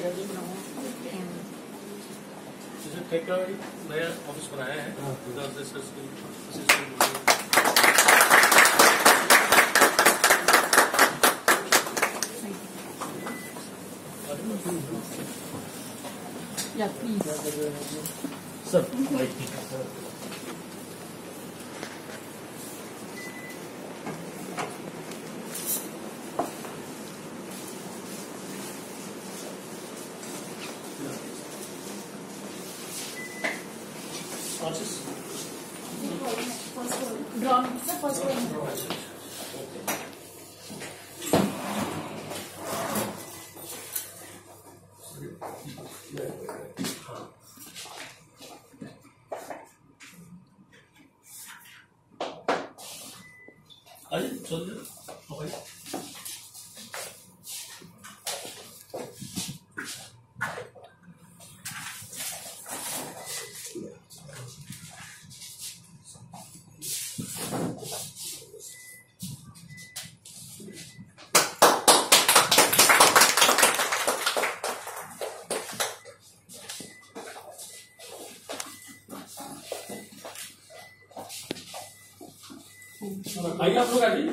already know him. This is temporary नया office बनाया है because this is assistant Yeah, please. Sir, I think. 上次？上次，对啊，上次。哎，昨天，哎。आइए आप लोग आइए